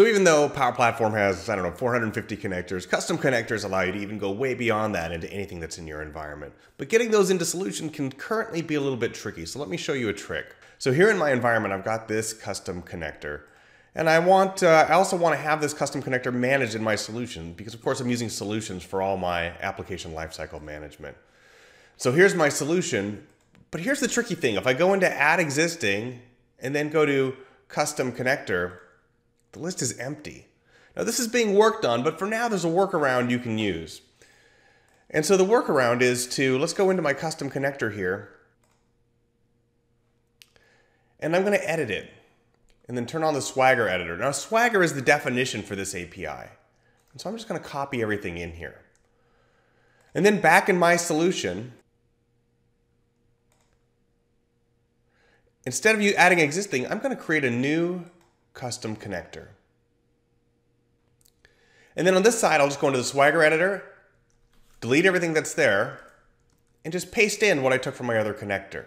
So even though Power Platform has, I don't know, 450 connectors, custom connectors allow you to even go way beyond that into anything that's in your environment. But getting those into solution can currently be a little bit tricky. So let me show you a trick. So here in my environment, I've got this custom connector. And I want, uh, I also want to have this custom connector managed in my solution because of course I'm using solutions for all my application lifecycle management. So here's my solution, but here's the tricky thing. If I go into add existing and then go to custom connector, the list is empty. Now this is being worked on, but for now there's a workaround you can use. And so the workaround is to, let's go into my custom connector here. And I'm going to edit it. And then turn on the Swagger editor. Now Swagger is the definition for this API. And so I'm just going to copy everything in here. And then back in my solution, instead of you adding existing, I'm going to create a new custom connector. And then on this side, I'll just go into the Swagger editor, delete everything that's there, and just paste in what I took from my other connector.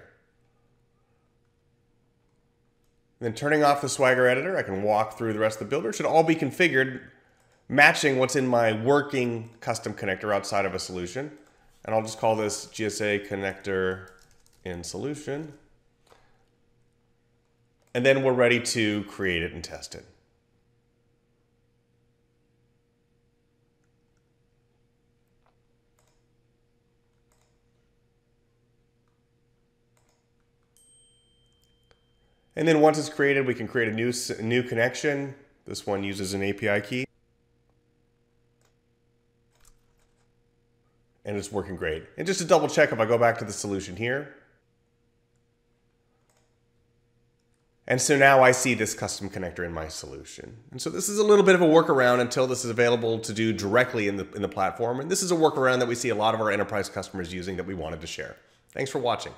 And then turning off the Swagger editor, I can walk through the rest of the builder. It should all be configured matching what's in my working custom connector outside of a solution. And I'll just call this GSA connector in solution and then we're ready to create it and test it. And then once it's created, we can create a new, new connection. This one uses an API key. And it's working great. And just to double check, if I go back to the solution here, And so now I see this custom connector in my solution. And so this is a little bit of a workaround until this is available to do directly in the, in the platform. And this is a workaround that we see a lot of our enterprise customers using that we wanted to share. Thanks for watching.